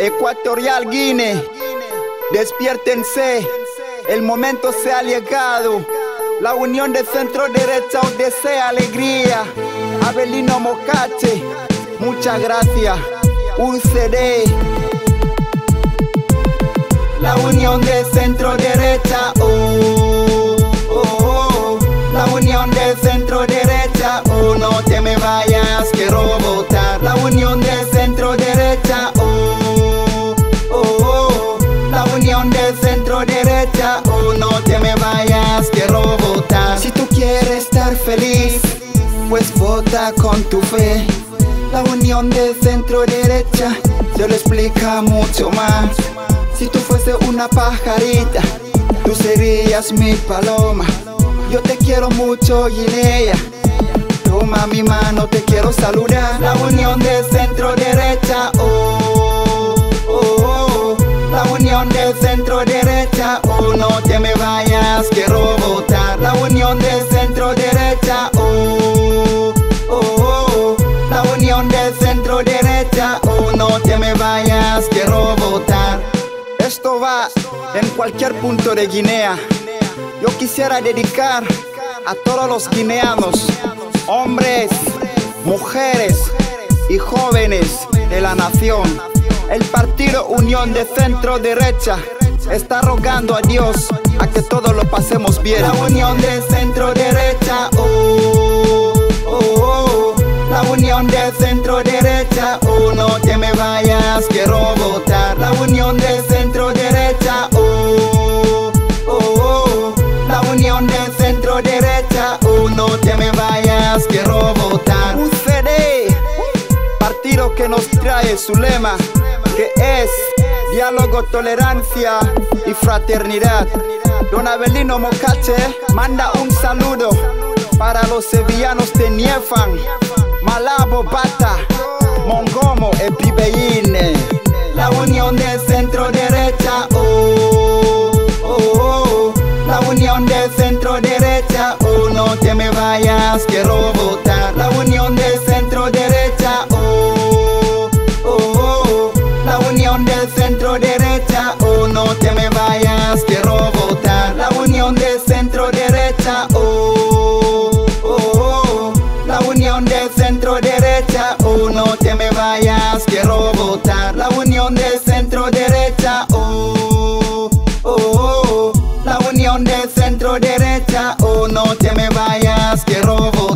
Ecuatorial Guinea, despiértense, el momento se ha llegado. La unión de centro derecha os desea alegría. Abelino Mocache, muchas gracias. UCD. La unión de centro derecha, oh, derecha, oh, no te me vayas, quiero votar. Si tú quieres estar feliz, pues vota con tu fe. La unión de centro derecha se lo explica mucho más. Si tú fuese una pajarita, tú serías mi paloma. Yo te quiero mucho, Guinea. Toma mi mano, te quiero saludar. La unión de centro derecha, centro derecha, oh, no te me vayas, quiero votar. La unión de centro derecha, oh, oh, oh. La unión de centro derecha, oh, no te me vayas, quiero votar. Esto va en cualquier punto de Guinea. Yo quisiera dedicar a todos los guineanos, hombres, mujeres y jóvenes de la nación. El partido Unión de Centro Derecha está rogando a Dios a que todos lo pasemos bien. La Unión de Centro Derecha, oh, oh, oh. La Unión de Centro Derecha, oh, no te me vayas, quiero votar. La Unión de Centro Derecha, oh, oh, oh. La Unión de Centro Derecha, oh, no te me vayas, quiero votar. UCD, partido que nos trae su lema, que es diálogo, tolerancia y fraternidad. Don Abelino Mocache manda un saludo para los sevillanos de Niefan, Malabo, Bata, Mongomo, Epibeine. La unión de centro derecha, oh, oh, oh. La unión de centro derecha, oh, no te me vayas, quiero votar. La unión de derecha, oh, no te me vayas, quiero votar. La unión de centro derecha, oh, oh, oh. La unión de centro derecha, oh, no te me vayas, quiero votar. La unión de centro derecha, oh, oh. La unión de centro derecha, oh, no te me vayas, quiero votar.